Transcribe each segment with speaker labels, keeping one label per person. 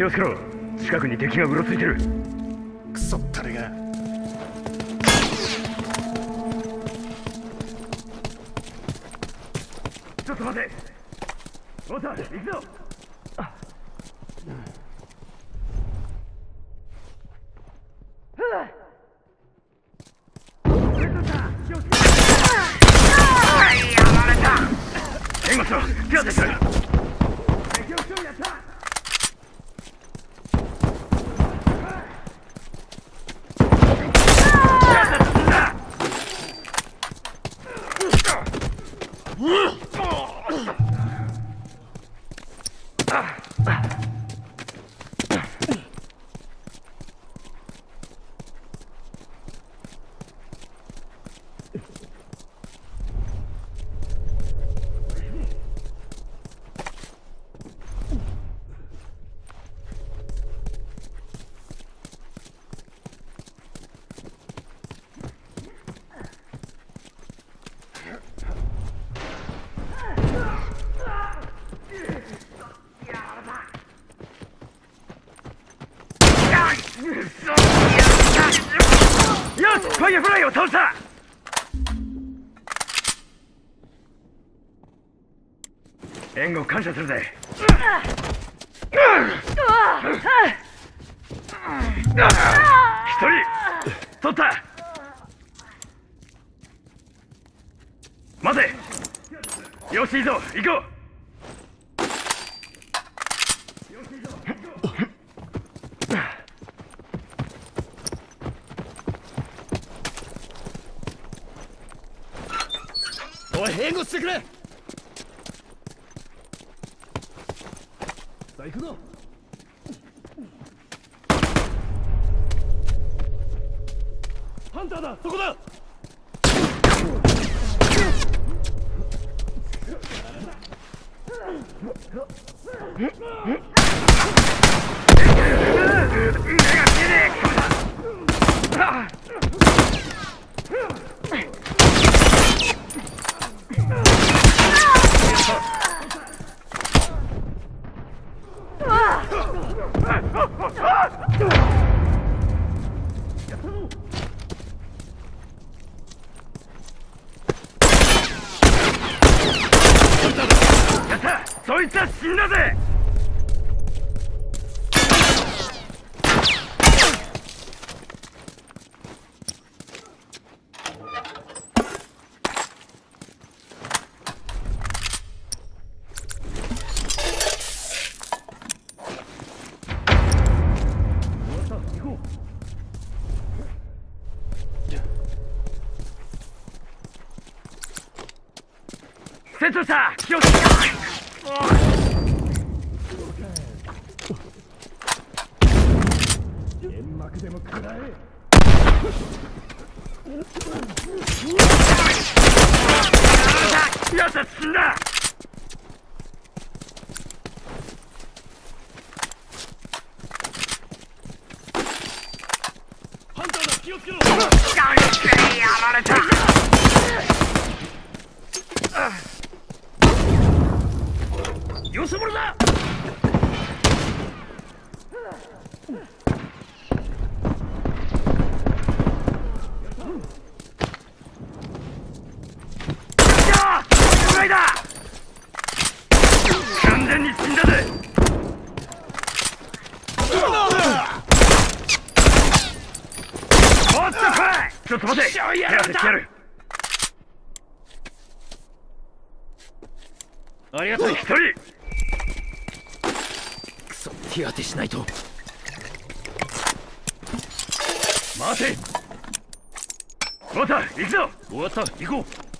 Speaker 1: 気をつけろ。近くに敵がうろついてる。
Speaker 2: クソったれが。
Speaker 1: ちょっと待て。ウォーター行くぞ。援護しろ。手当てする敵を一人やったよしファイアフライを倒した。援護感謝するぜ。一人取った。待て。よしいいぞ行こう。
Speaker 2: おい援護してくれ。さあ行くぞ。ハンターだそこだ。
Speaker 1: やったそいつは死んだぜ!セットした。気をつけ
Speaker 2: 煙幕でも食らえ
Speaker 1: た死んだ
Speaker 2: ハンターだ気をつけろ
Speaker 1: やられたよそ者だ！ちょっと待て！手当てしてやる！
Speaker 2: ありがとう
Speaker 1: 一人
Speaker 2: クソ手当てしないと。
Speaker 1: 待て。ウォーター行くぞ。
Speaker 2: 終わった行こう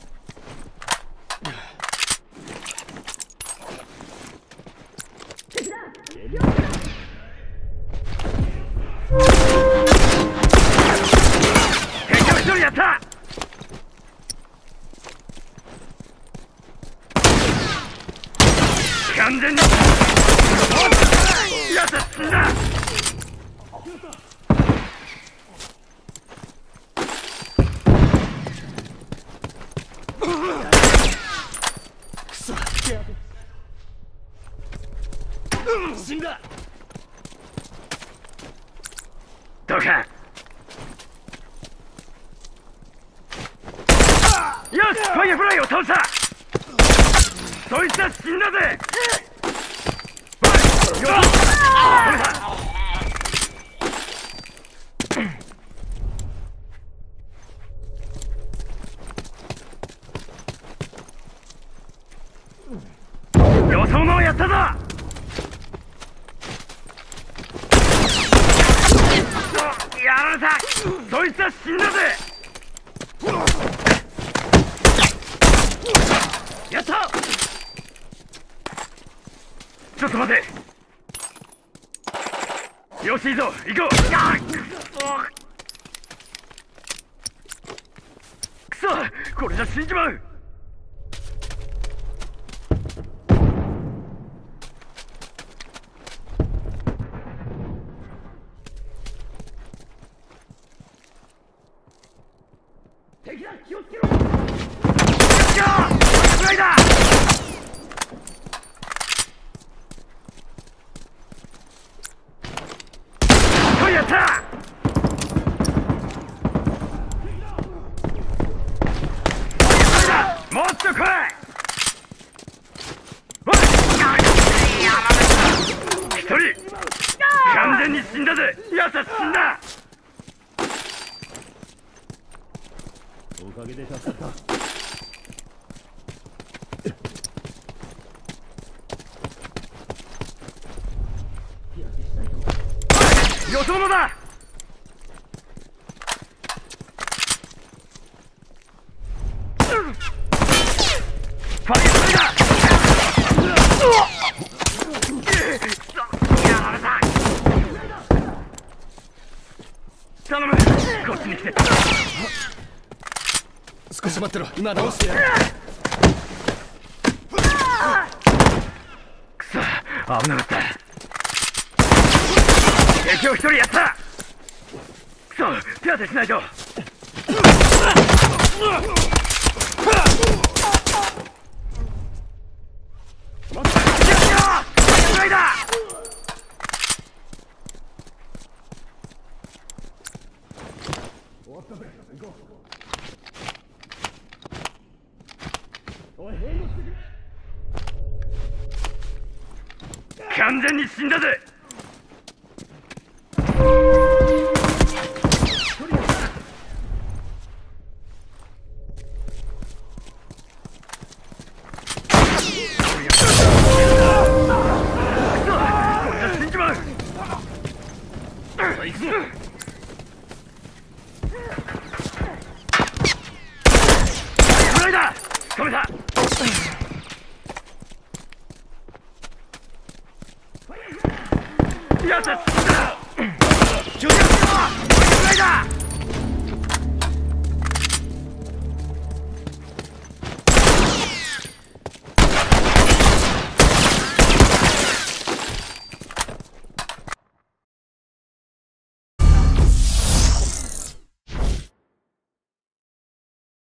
Speaker 1: 敵を一人やった完全におっやった死んだ
Speaker 2: 死んだ。
Speaker 1: どうか。よしファイヤーフライを倒した。そいつは死んだぜ。よし。よそ者をやったぞやられたそいつは死んだぜ。やった。ちょっと待て。よしいいぞ。行こう。くそ。これじゃ死んじまう敵だ気をつけろよっしゃフライだおいやったフライだもっと来いおい一人完全に死んだぜ。やつは死んだ。
Speaker 2: おかげで助かった。
Speaker 1: よそ者だファイヤーだやられた頼むこっちに来て
Speaker 3: 少し待ってろ今直してやる。
Speaker 1: くそ危なかった。敵を一人やった。くそ手当てしないと。やったフライだ完全に死んだぜ。くそこれじゃ死んじまう。
Speaker 2: 行くぞ
Speaker 1: フライだ止めたやっ